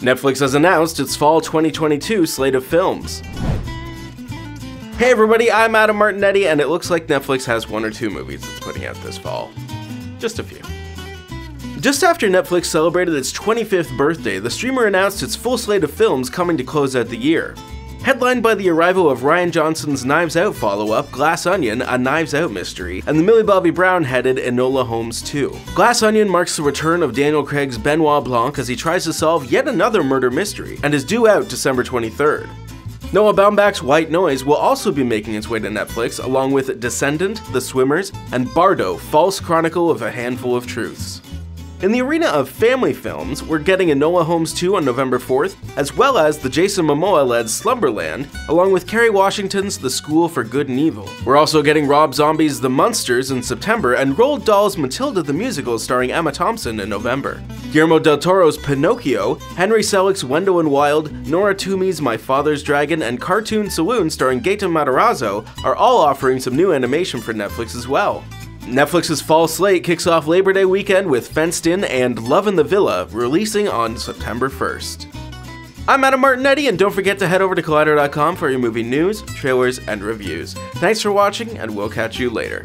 Netflix has announced its fall 2022 slate of films. Hey everybody, I'm Adam Martinetti, and it looks like Netflix has one or two movies it's putting out this fall. Just a few. Just after Netflix celebrated its 25th birthday, the streamer announced its full slate of films coming to close out the year. Headlined by the arrival of Rian Johnson's Knives Out follow up, Glass Onion, a Knives Out mystery, and the Millie Bobby Brown headed Enola Holmes 2. Glass Onion marks the return of Daniel Craig's Benoit Blanc as he tries to solve yet another murder mystery, and is due out December 23rd. Noah Baumbach's White Noise will also be making its way to Netflix, along with Descendant, The Swimmers, and Bardo, False Chronicle of a Handful of Truths. In the arena of family films, we're getting Enola Holmes 2 on November 4th, as well as the Jason Momoa-led Slumberland, along with Kerry Washington's The School for Good and Evil. We're also getting Rob Zombie's The Munsters in September, and Roald Dahl's Matilda the Musical starring Emma Thompson in November. Guillermo del Toro's Pinocchio, Henry Selick's Wendell and Wild, Nora Twomey's My Father's Dragon, and Cartoon Saloon starring Gaten Matarazzo are all offering some new animation for Netflix as well. Netflix's fall slate kicks off Labor Day weekend with Fenced In and Love in the Villa, releasing on September 1st. I'm Adam Martinetti, and don't forget to head over to Collider.com for your movie news, trailers, and reviews. Thanks for watching, and we'll catch you later.